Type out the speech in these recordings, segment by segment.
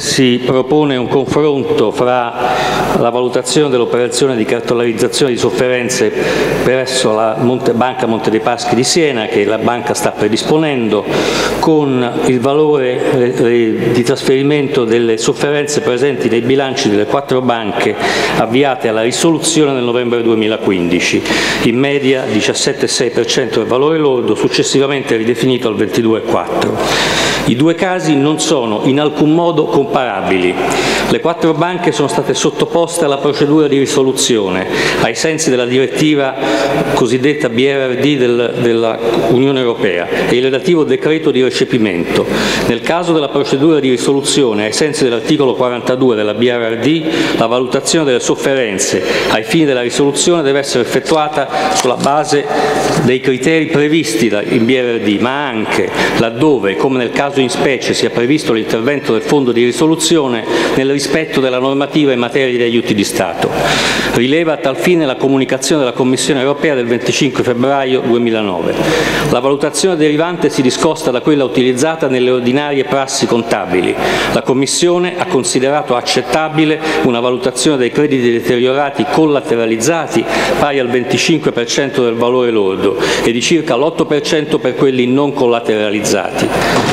Si propone un confronto fra la valutazione dell'operazione di cartolarizzazione di sofferenze presso la Monte, Banca Monte dei Paschi di Siena, che la banca sta predisponendo, con il valore eh, di trasferimento delle sofferenze presenti nei bilanci delle quattro banche avviate alla risoluzione nel novembre 2015, in media 17,6% del valore lordo, successivamente ridefinito al 22,4%. I due casi non sono in alcun modo comparabili. Le quattro banche sono state sottoposte alla procedura di risoluzione ai sensi della direttiva cosiddetta BRRD del, dell'Unione Europea e il relativo decreto di recepimento. Nel caso della procedura di risoluzione ai sensi dell'articolo 42 della BRRD, la valutazione delle sofferenze ai fini della risoluzione deve essere effettuata sulla base dei criteri previsti in BRRD, ma anche laddove, come nel caso in specie sia previsto l'intervento del Fondo di risoluzione nel rispetto della normativa in materia di aiuti di Stato. Rileva a tal fine la comunicazione della Commissione europea del 25 febbraio 2009. La valutazione derivante si discosta da quella utilizzata nelle ordinarie prassi contabili. La Commissione ha considerato accettabile una valutazione dei crediti deteriorati collateralizzati pari al 25% del valore lordo e di circa l'8% per quelli non collateralizzati.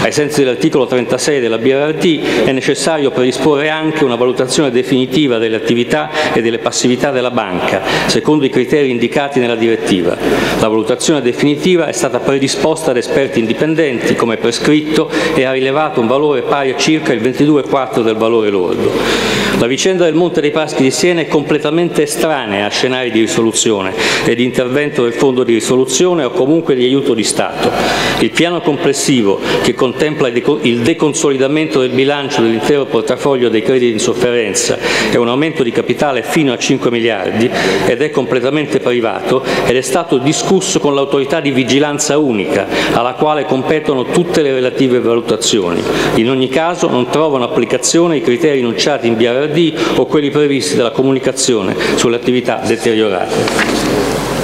Ai sensi dell'articolo 36 della BRT è necessario predisporre anche una valutazione definitiva delle attività e delle passività della banca, secondo i criteri indicati nella direttiva. La valutazione definitiva è stata predisposta da esperti indipendenti, come prescritto, e ha rilevato un valore pari a circa il 22,4 del valore lordo. La vicenda del Monte dei Paschi di Siena è completamente estranea a scenari di risoluzione e di intervento del Fondo di risoluzione o comunque di aiuto di Stato. Il piano complessivo, che contempla il deconsolidamento del bilancio dell'intero portafoglio dei crediti in sofferenza e un aumento di capitale fino a 5 miliardi ed è completamente privato ed è stato discusso con l'autorità di vigilanza unica alla quale competono tutte le relative valutazioni. In ogni caso non trovano applicazione i criteri enunciati in BRD o quelli previsti dalla comunicazione sulle attività deteriorate.